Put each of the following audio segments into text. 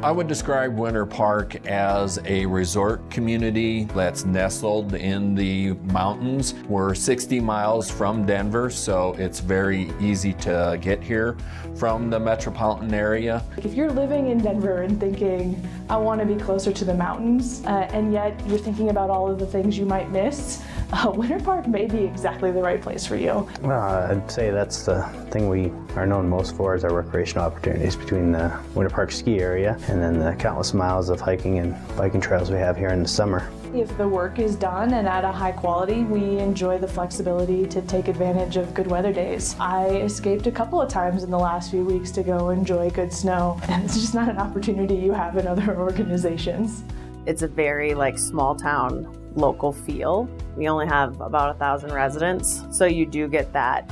I would describe Winter Park as a resort community that's nestled in the mountains. We're 60 miles from Denver, so it's very easy to get here from the metropolitan area. If you're living in Denver and thinking, I want to be closer to the mountains, uh, and yet you're thinking about all of the things you might miss, uh, Winter Park may be exactly the right place for you. Uh, I'd say that's the thing we are known most for is our recreational opportunities between the Winter Park ski area and then the countless miles of hiking and biking trails we have here in the summer. If the work is done and at a high quality, we enjoy the flexibility to take advantage of good weather days. I escaped a couple of times in the last few weeks to go enjoy good snow, and it's just not an opportunity you have in other organizations. It's a very like small town local feel. We only have about a thousand residents, so you do get that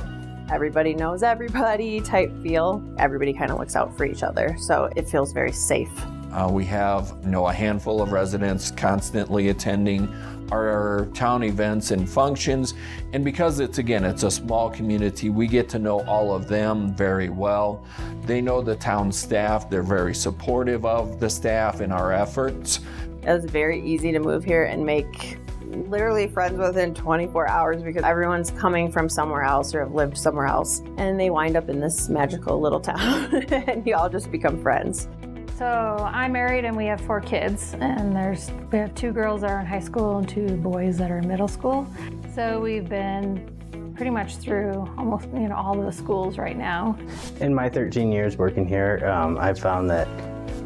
everybody knows everybody type feel. Everybody kind of looks out for each other, so it feels very safe. Uh, we have you know a handful of residents constantly attending our town events and functions and because it's again it's a small community we get to know all of them very well they know the town staff they're very supportive of the staff and our efforts it was very easy to move here and make literally friends within 24 hours because everyone's coming from somewhere else or have lived somewhere else and they wind up in this magical little town and you all just become friends. So I'm married and we have four kids and there's we have two girls that are in high school and two boys that are in middle school. So we've been pretty much through almost you know all of the schools right now. In my 13 years working here, um, I've found that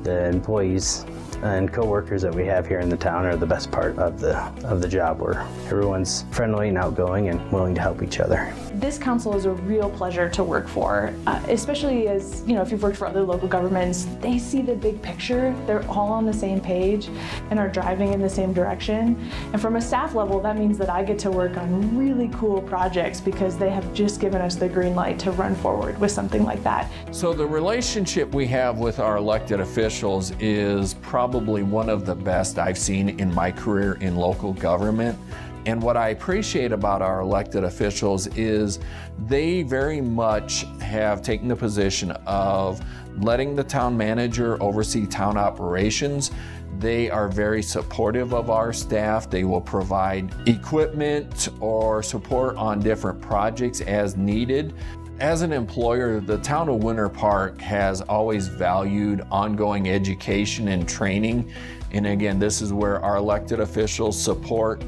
the employees and coworkers that we have here in the town are the best part of the of the job where everyone's friendly and outgoing and willing to help each other. This council is a real pleasure to work for, uh, especially as, you know, if you've worked for other local governments, they see the big picture. They're all on the same page and are driving in the same direction. And from a staff level, that means that I get to work on really cool projects because they have just given us the green light to run forward with something like that. So the relationship we have with our elected officials is probably probably one of the best I've seen in my career in local government. And what I appreciate about our elected officials is they very much have taken the position of letting the town manager oversee town operations. They are very supportive of our staff. They will provide equipment or support on different projects as needed. As an employer, the town of Winter Park has always valued ongoing education and training. And again, this is where our elected officials support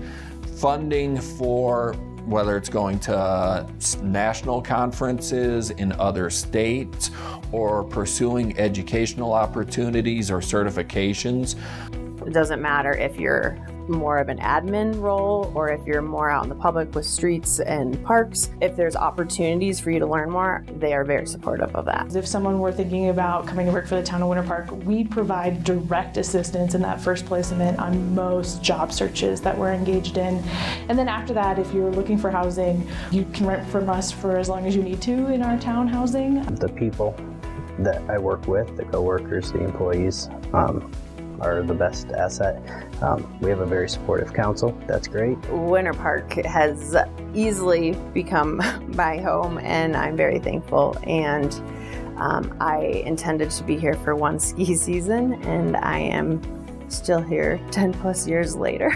funding for whether it's going to national conferences in other states or pursuing educational opportunities or certifications. It doesn't matter if you're more of an admin role or if you're more out in the public with streets and parks, if there's opportunities for you to learn more, they are very supportive of that. If someone were thinking about coming to work for the town of Winter Park, we provide direct assistance in that first placement on most job searches that we're engaged in. And then after that, if you're looking for housing, you can rent from us for as long as you need to in our town housing. The people that I work with, the coworkers, the employees, um, are the best asset. Um, we have a very supportive council. That's great. Winter Park has easily become my home, and I'm very thankful. And um, I intended to be here for one ski season, and I am still here 10 plus years later.